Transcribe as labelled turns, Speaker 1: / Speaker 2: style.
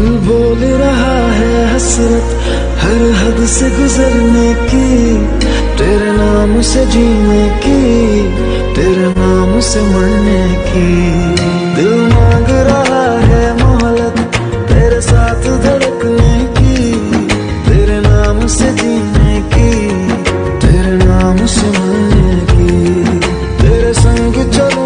Speaker 1: दिल बोल रहा है हसरत हर हद से गुजरने की। तेरे नाम से जीने की, तेरे नाम से मरने की। दिल मांग रहा है मोहलत तेरे साथ धड़कने की। तेरे नाम से जीने की, तेरे नाम से मरने की। तेरे संग चल